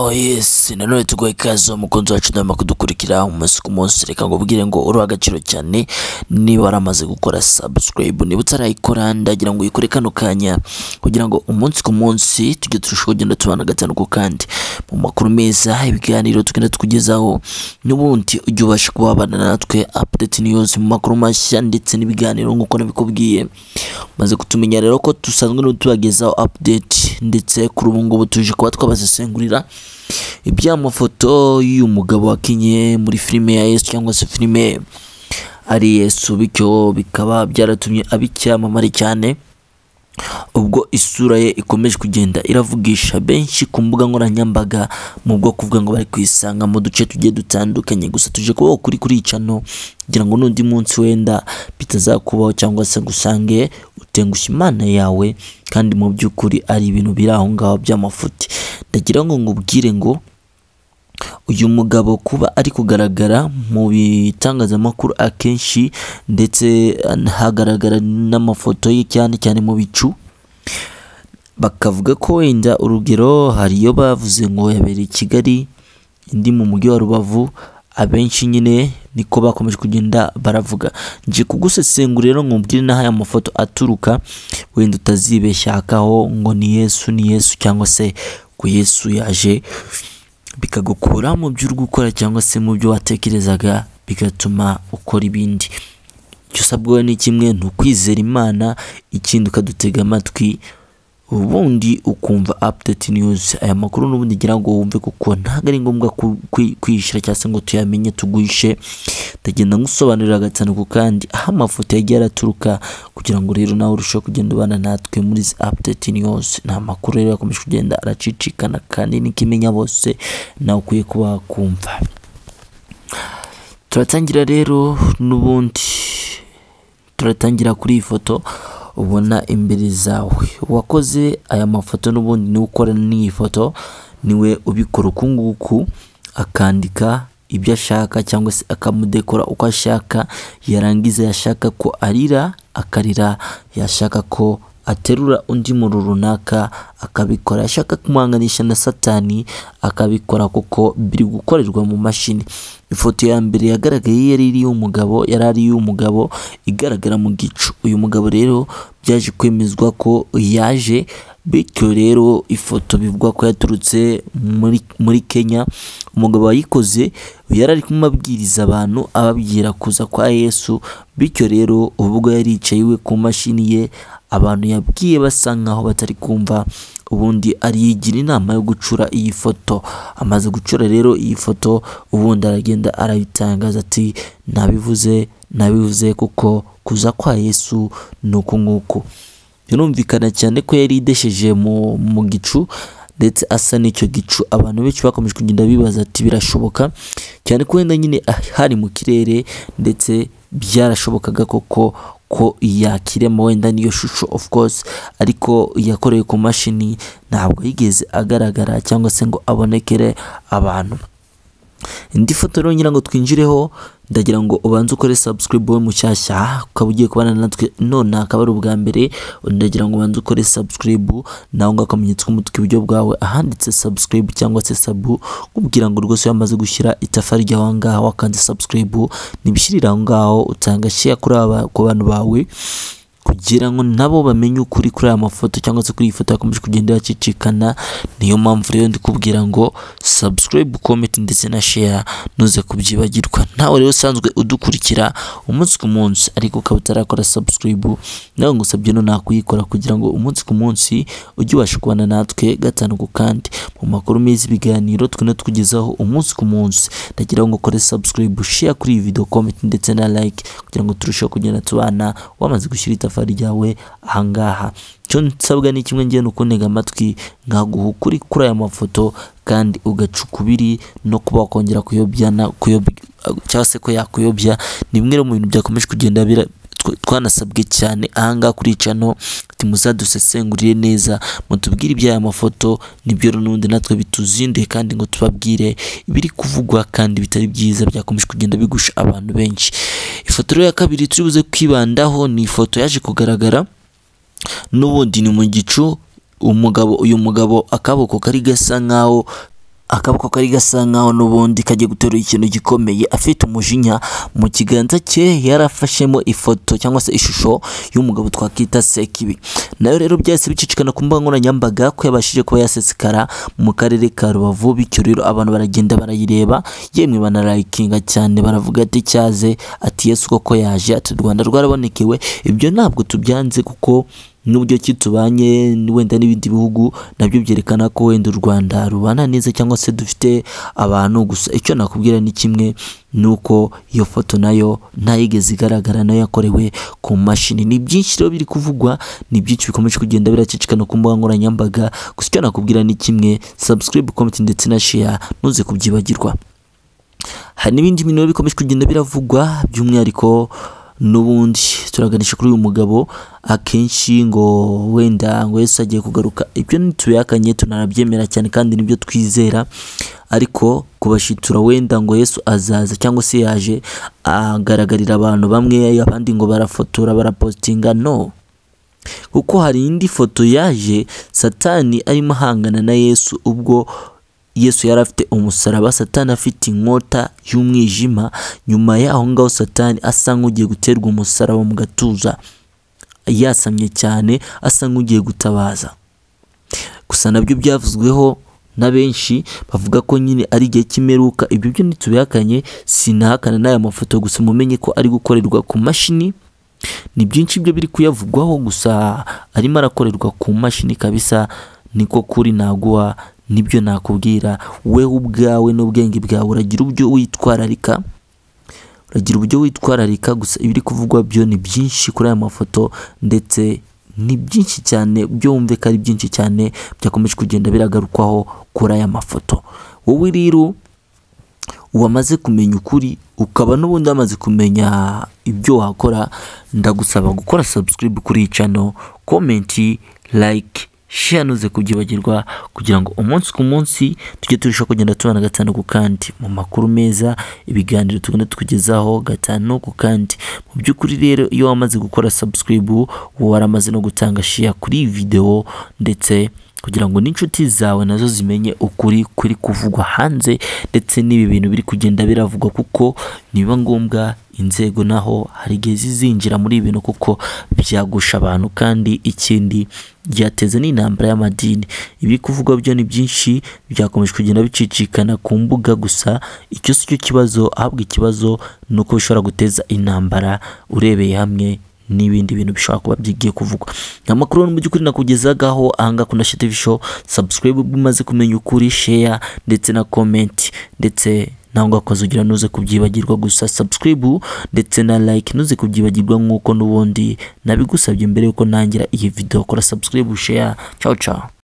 Oh yes, nanone tuguha ikaze umukunzi wacu ndabona kudukurikira umunsi ku munsi. Reka ngo ubwire ngo uri agaciro cyane niba waramaze gukora subscribe. Niba utarayikora ndagira ngo uyikore kano kanya. Kugira ngo umunsi ku munsi tujye turushaho kugenda tubana gatanu ku kandi. Mu makuru meza ibiganiro tugenda tukugezaho n'ubundi ujye ubasha kuba wabana natwe update news mu makuru mashya ndetse n'ibiganiro nk'uko nabikubwiye. Maze kutumenya rero ko dusanzwe tubagezaho update ndetse kuri ubu ngubu tuje kuba twabasesengurira iby'amafoto y'uyu mugabo wakinye muri filime ya Yesu cyangwa se filime ari Yesu bityo bikaba byaratumye aba icyamamare cyane. Ubwo isura ye ikomeje kugenda iravugisha benshi ku mbuga nkoranyambaga mu bwo kuvuga ngo bari kwisanga mu duce tugiye dutandukanye. Gusa tuje kubaho kuri kuri cano kugira ngo n'undi munsi wenda bitazakubaho cyangwa se ngo usange utengushye imana yawe kandi mu by'ukuri ari ibintu biri aho ngaho by'amafuti. Ndagira ngo ngubwire ngo uyu mugabo kuba ari kugaragara mu bitangazamakuru akenshi ndetse hagaragara n'amafoto ye cyane cyane mu bicu bakavuga ko wenda urugero hari iyo bavuze ngo yabereye i Kigali indi mu mujyi wa Rubavu abenshi nyine niko bakomeje kugenda baravuga. Nje kugusesengura rero nkubwire n'aho aya mafoto aturuka wenda utazibeshyakaho ngo ni Yesu ni Yesu cyangwa se ku Yesu yaje. Bikagukura mu byo uri gukora cyangwa se mu byo watekerezaga bigatuma ukora ibindi. Icyo usabwa ni kimwe ni ukwizera imana ikindi ukadutega amatwi ubundi ukumva update news. Aya makuru n'ubundi ngira ngo wumve kuko ntabwo ari ngombwa kwishyira cyangwa se ngo tuyamenye tuguhishe. Ndagenda ngusobanurira gatanu ku kandi aho amafoto yagiye araturuka kugira ngo rero nawe urusheho kugenda ubana natwe muri izi update news. Ni amakuru rero yakomeje kugenda aracicikana kandi n'ikimenya bose nawe ukwiye kuba wakumva. Turatangira rero n'ubundi turatangira kuri iyi foto ubona imbere zawe. Uwakoze aya mafoto n'ubundi ni we ukorana n'iyi foto ni we ubikora uku nguku akandika ibyo ashaka cyangwa se akamudekora uko ashaka yarangiza yashaka ko arira akarira yashaka ko aterura undi muntu runaka akabikora. Yashaka kumuhanganisha na satani akabikora kuko biri gukorerwa mu mashini. Ifoto ya mbere yagaragaye yari iri y'umugabo yari ari iy'umugabo igaragara mu gicu. Uyu mugabo rero byaje kwemezwa ko yaje bityo rero ifoto bivugwa ko yaturutse muri, Kenya umugabo wayikoze yari ari kumabwiriza abantu ababwira kuza kwa Yesu. Bityo rero ubwo yari yicaye iwe ku mashini ye abantu yabwiye basa nkaho batari kumva. Ubundi ariyigira inama yo gucura iyi foto. Amaze gucura rero iyi foto ubundi aragenda arayitangaza ati nabivuze nabivuze kuko kuza kwa Yesu ni uku nguku. Birumvikana cyane ko yari idesheje mu, gicu ndetse asa n'icyo gicu. Abantu benshi bakomeje kugenda bibaza ati birashoboka? Cyane ko wenda nyine hari mu kirere ndetse byarashobokaga koko ko yakirema. Wenda niyo shusho of course ariko yakorewe ku mashini ntabwo yigeze agaragara cyangwa se ngo abonekere abantu. Indi foto rero ngira ngo twinjireho ndagira ngo ubanze ukore subscribe we mushyashya ukaba ugiye kubana natwe. None akaba ari ubwa mbere ndagira ngo ubanze ukore subscribe nawe ngo akamenyetso k'umutuku iburyo bwawe. Ahanditse subscribe cyangwa se sabu kubwira ngo rwose wamaze gushyira itafari ryaho ngaho wakanze subscribe nibishyirira aho ngaho utanga share kuri aba ku bantu bawe. Kugira ngo nabo bamenye ukuri kuri aya mafoto cyangwa se kuri iyi foto yakomeje kugenda yacicikana niyo mpamvu rero ndi kubwira ngo subscribe comment ndetse na share ntuze kubyibagirwa. Nawe rero usanzwe udukurikira umunsi ku munsi ariko ukaba utarakora subscribe nawe ngusabye no nakuyikora kugira ngo umunsi ku munsi ujye ubasha kubana natwe gatanu ku kandi. Mu makuru meza ibiganiro twene tukugezaho umunsi ku munsi ndagira ngo ukore subscribe share kuri iyi video comment ndetse na like kugira ngo turusheho kugenda tubana wamaze gushyira itafari ryawe ahangaha. Icyo nsabwa ni kimwe ngiye nukuntega amatwi nkaguha ukuri kuri aya mafoto kandi ugaca ukubiri no kuba wakongera kuyobya cyangwa se ko yakuyobya ni bimwe mu bintu byakomeje kugenda twanasabwe cyane. Ahangaha kuri cano muzadusesengurire neza. Mutubwire iby'aya mafoto ni byo n'ubundi natwe bituzinduye kandi ngo tubabwire ibiri kuvugwa kandi bitari byiza byakomeje kugenda bigusha abantu benshi. Ifoto ya kabiri turi buze kwibandaho ni ifoto yaje kugaragara n'ubundi ni mu gicu. Umugabo uyu mugabo akaboko kari gasa nkaho akaboko kari gasa nkaho n'ubundi kagiye guterura ikintu gikomeye afite umujinya. Mu kiganza cye yarafashemo ifoto cyangwa se ishusho y'umugabo twakita Sekibi. Nayo rero byahise bicicikana ku mbuga nkoranyambaga ko yabashije kuba yasesekara mu karere ka Rubavu bityo rero abantu baragenda barayireba. Yemwe banarayikinga cyane baravuga ati cyaze ati Yesu koko yaje ati u Rwanda rwarabonekewe. Ibyo ntabwo tubyanze kuko n'uburyo ki tubanye wenda n'ibindi bihugu na byo byerekana ko wenda u Rwanda rubana neza cyangwa se dufite abantu gusa. Icyo nakubwira ni kimwe ni uko iyo foto na yo ntayigeze igaragara na yo yakorewe ku mashini. Ni byinshi rero biri kuvugwa ni byinshi bikomeje kugenda biracicikana ku mbuga nkoranyambaga. Gusa icyo nakubwira ni kimwe subscribe comment ndetse na share ntuze kubyibagirwa. Hari n'ibindi bintu bikomeje kugenda biravugwa by'umwihariko n'ubundi turaganisha kuri uyu mugabo akenshi ngo wenda ngo Yesu agiye kugaruka. Ibyo ntitubihakanye tunarabyemera cyane kandi ni byo twizera. Ariko kubashitura wenda ngo Yesu azaza cyangwa se yaje agaragarira abantu bamwe abandi ngo barafotora barapositinga no. Kuko hari indi foto yaje satani arimo ahangana na Yesu ubwo Yesu yari afite umusaraba satani afite inkota y'umwijima nyuma y'aho ngaho satani asa nk'ugiye guterwa umusaraba mu gatuza. Yasamye cyane asa nk'ugiye gutabaza. Gusa na byo byavuzweho na benshi bavuga ko nyine ari igihe cy'imperuka ibyo byo ntitubihakanye sinahakana n'aya mafoto gusa mumenye ko ari gukorerwa ku mashini. Ni byinshi byo biri kuyavugwaho gusa arimo arakorerwa ku mashini kabisa niko kuri naguha ni byo nakubwira we ubwawe n'ubwenge bwawe uragira uburyo witwararika uragira uburyo witwararika gusa ibiri kuvugwa byo ni byinshi kuri aya mafoto ndetse ni byinshi cyane byo wumve ko ari byinshi cyane byakomeje kugenda biragarukwaho kuri aya mafoto. Wowe rero wamaze kumenya ukuri ukaba n'ubundi wamaze kumenya ibyo wakora ndagusaba gukora subscribe kuri iyi channel komenti like share ntuze kubyibagirwa kugira ngo umunsi ku munsi tujye turushaho kugenda tubana gatanu ku kandi. Mu makuru meza ibiganiro tugenda tukugezaho gatanu ku kandi. Mu by'ukuri rero iyo wamaze gukora subscribe uba waramaze no gutanga share kuri iyi video ndetse kugira ngo n'inshuti zawe na zo zimenye ukuri kuri kuvugwa hanze ndetse n'ibi bintu biri kugenda biravugwa kuko nibiba ngombwa inzego naho hari igihe zizinjira muri ibi bintu kuko byagusha abantu kandi ikindi byateza n'intambara y'amadini. Ibi kuvugwa byo ni byinshi byakomeje kugenda bicicikana ku mbuga gusa icyo si cyo kibazo ahubwo ikibazo ni uko bishobora guteza intambara urebeye hamwe n'ibindi bintu bishobora kuba byigiye kuvugwa. Amakuru mu by'ukuri nakugezagaho ahangaha kuna TV show subscribe umaze kumenya ukuri share ndetse na comment. Ndetse nawe ngakoze ugira nuze kubyibagirwa gusa subscribe ndetse na like nuze kubyibagirwa nk'uko n'ubundi nabigusabye mbere yuko nangira iyi video. Kora subscribe share. Ciao ciao.